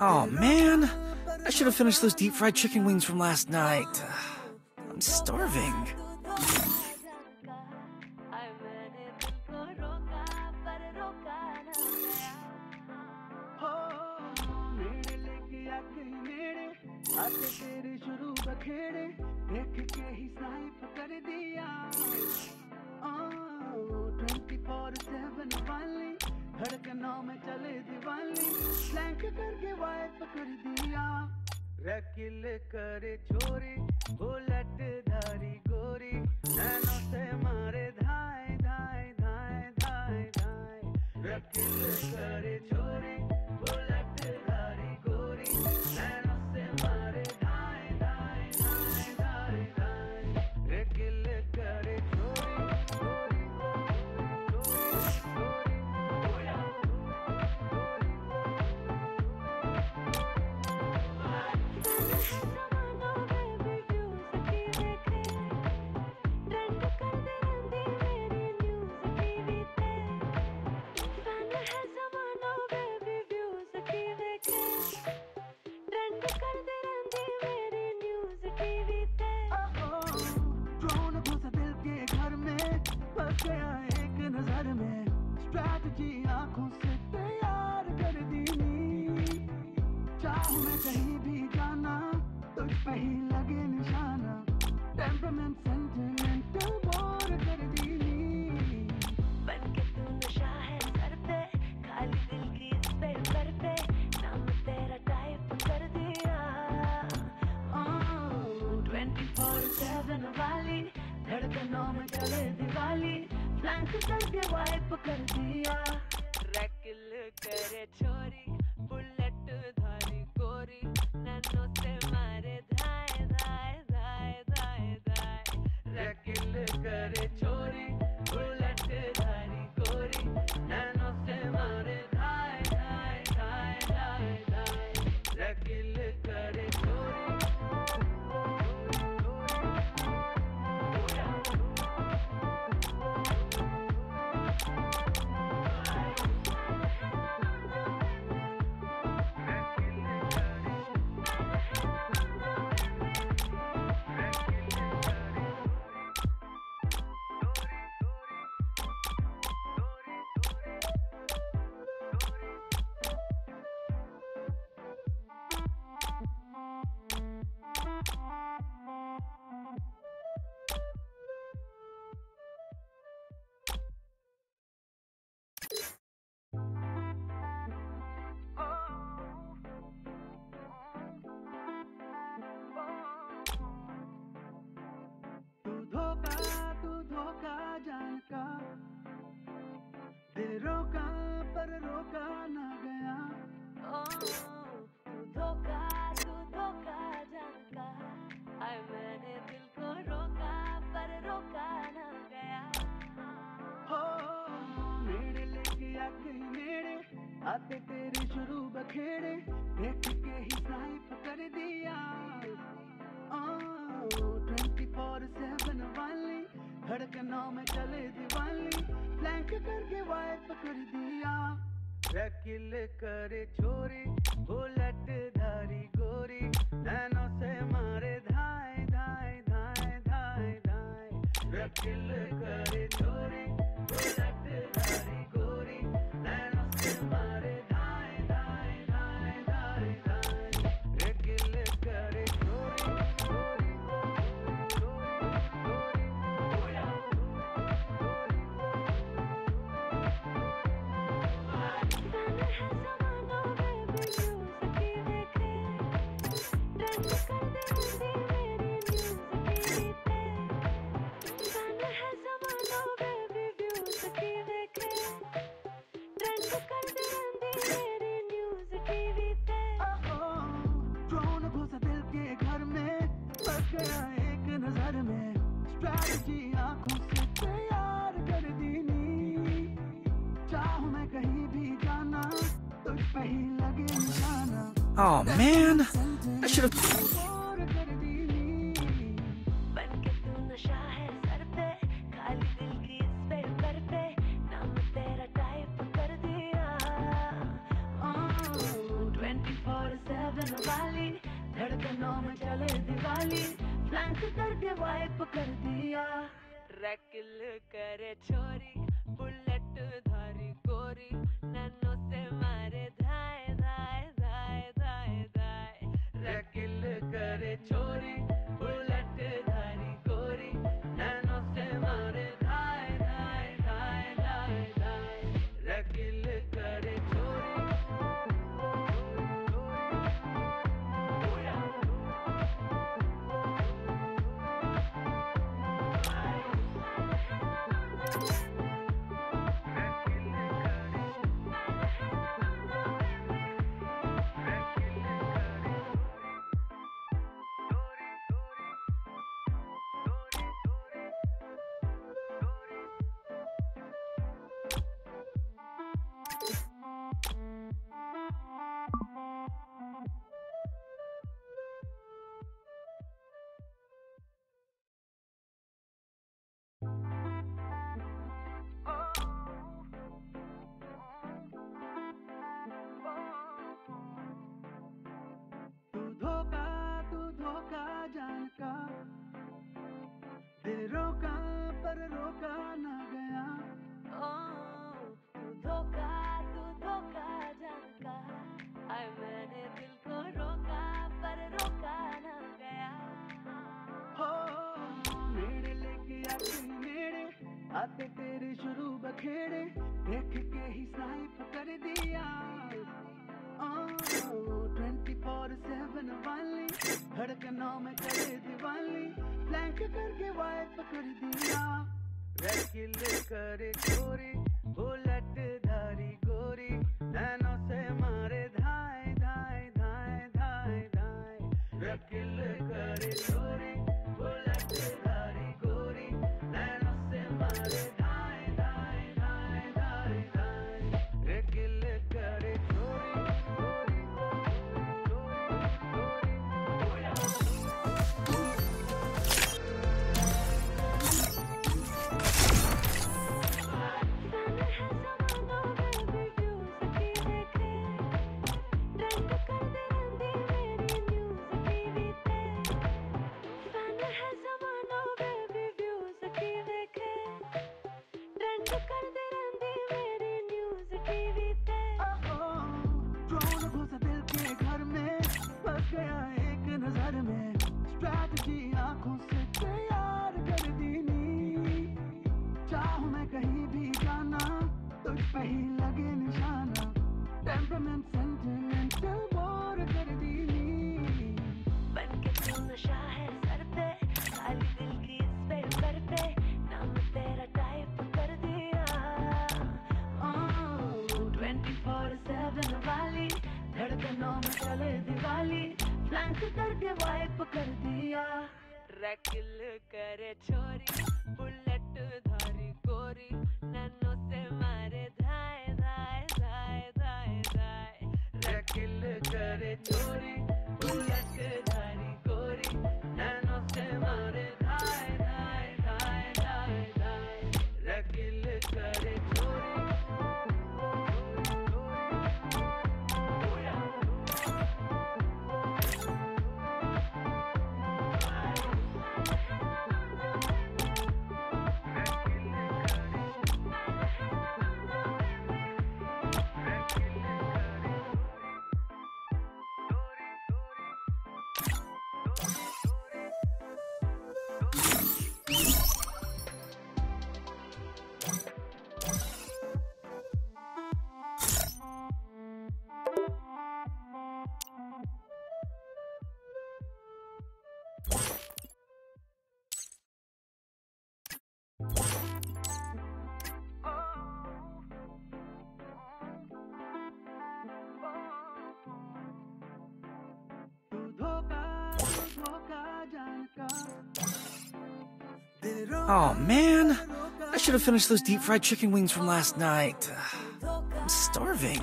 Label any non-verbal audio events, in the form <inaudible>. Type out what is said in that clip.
Oh man, I should have finished those deep fried chicken wings from last night. I'm starving. धड़कनों में चले Diwali. Blank करके wipe कर दिया। रकिल करे छोरी बुलेट धारी गोरी। नैनों से मारे धाए धाए धाए धाए धाए। रकिल कर छोरी कहीं भी जाना तुझ पे ही लगे निशाना। टेम्परमेंट सेंटिमेंटल वॉर कर दी बनके तू नशा है सर पे खाली दिल की इस पे पर पे नाम तेरा टाइप कर दिया। ट्वेंटी फोर सेवन वाली धड़कनों में चले दिवाली फ्लैंक करके वाइप कर दिया। रैकिल करे छोरी करे चोरी रोका ना गया। ओ तू धोखा तू धोखा का आए मैंने दिल को रोका पर रोका ना गया। हो मेरे लेके आ गई मेरे आते तेरे शुरू बखेड़े। देख के ही स्नाइप कर दिया। ट्वेंटी फोर सेवन वाली धड़कनों में चले दिवाली। फ्लैंक करके वाइप कर दिया। रकिल करे छोरी बुलेट धारी गोरी, नैनों से मारे धाए धाए धाए धाए धाए। रकिल करे छोरी एक नज़र में। स्ट्रैटेजी आँखों से तैयार कर दी चाहूँ मैं कहीं भी जाना तुझ पे ही लगे निशाना। Oh man, I should have. है धड़कनों में चले दिवाली। फ्लैंक करके वाइप कर दिया। रैकिल करे छोरी बुलेट धारी गोरी नन्नो से मारे धाए धाए धाए धाए धाए। रैकिल करे छोरी तू पर रोका ना गया। ओ तू धोखा तू धोखा जान का आय मैंने दिल को रोका पर रोका ना गया। हो मेरे लेके आते मेरे आते तेरे शुरू बखेड़े देख के ही स्नाइप धड़कनों में करे दिवाली। ब्लैंक करके वाइप कर दिया। रैकिल करे चोरी बुलेट धारी गोरी। नैनो से मारे धाए धाए धाए धाए धाए। रैकिल करे चोरी। फ्लैंक करके वाइप कर दिया। रैकिल करे छोरी बुलेट धारी गोरी नन्नो से मारे धाए धाए धाए धाए धाए। रैकिल करे चोरी Oh man, I should have finished those deep fried chicken wings from last night. <sighs> I'm starving.